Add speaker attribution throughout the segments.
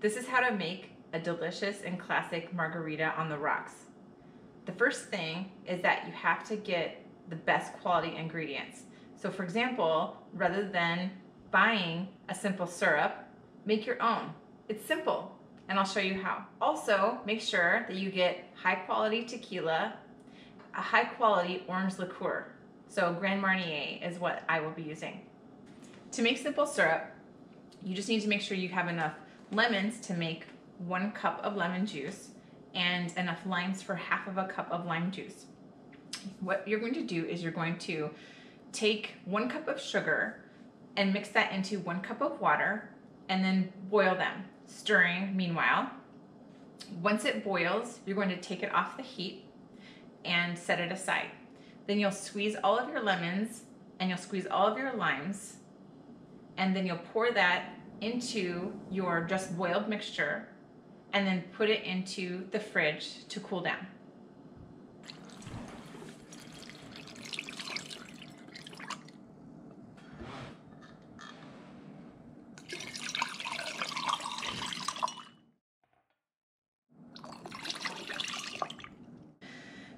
Speaker 1: This is how to make a delicious and classic margarita on the rocks. The first thing is that you have to get the best quality ingredients. So for example, rather than buying a simple syrup, make your own. It's simple and I'll show you how. Also, make sure that you get high quality tequila, a high quality orange liqueur. So Grand Marnier is what I will be using. To make simple syrup, you just need to make sure you have enough lemons to make one cup of lemon juice and enough limes for half of a cup of lime juice. What you're going to do is you're going to take one cup of sugar and mix that into one cup of water and then boil them, stirring meanwhile. Once it boils, you're going to take it off the heat and set it aside. Then you'll squeeze all of your lemons and you'll squeeze all of your limes and then you'll pour that into your just boiled mixture and then put it into the fridge to cool down.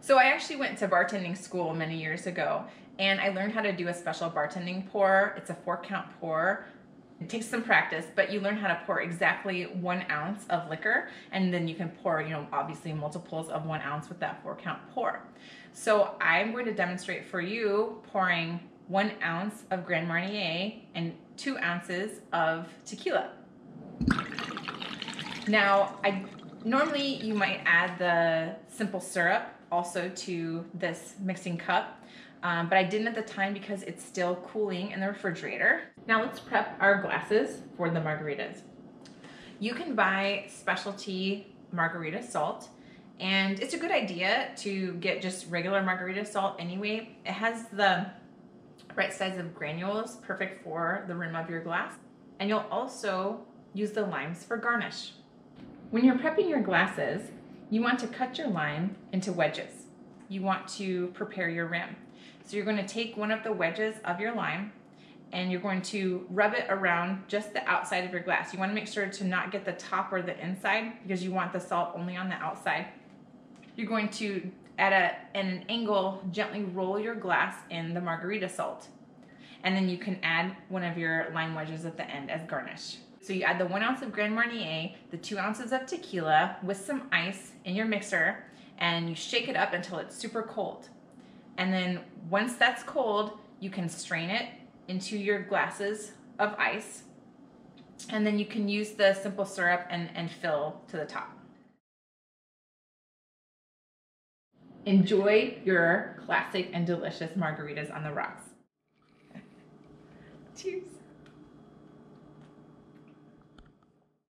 Speaker 1: So I actually went to bartending school many years ago and I learned how to do a special bartending pour. It's a four count pour it takes some practice, but you learn how to pour exactly one ounce of liquor, and then you can pour, you know, obviously multiples of one ounce with that four count pour. So I'm going to demonstrate for you pouring one ounce of Grand Marnier and two ounces of tequila. Now, I normally you might add the simple syrup also to this mixing cup, um, but I didn't at the time because it's still cooling in the refrigerator. Now let's prep our glasses for the margaritas. You can buy specialty margarita salt and it's a good idea to get just regular margarita salt anyway. It has the right size of granules, perfect for the rim of your glass. And you'll also use the limes for garnish. When you're prepping your glasses, you want to cut your lime into wedges. You want to prepare your rim. So you're going to take one of the wedges of your lime and you're going to rub it around just the outside of your glass. You want to make sure to not get the top or the inside because you want the salt only on the outside. You're going to, at, a, at an angle, gently roll your glass in the margarita salt. And then you can add one of your lime wedges at the end as garnish. So you add the one ounce of Grand Marnier, the two ounces of tequila with some ice in your mixer, and you shake it up until it's super cold. And then once that's cold, you can strain it into your glasses of ice. And then you can use the simple syrup and, and fill to the top. Enjoy your classic and delicious margaritas on the rocks. Cheers.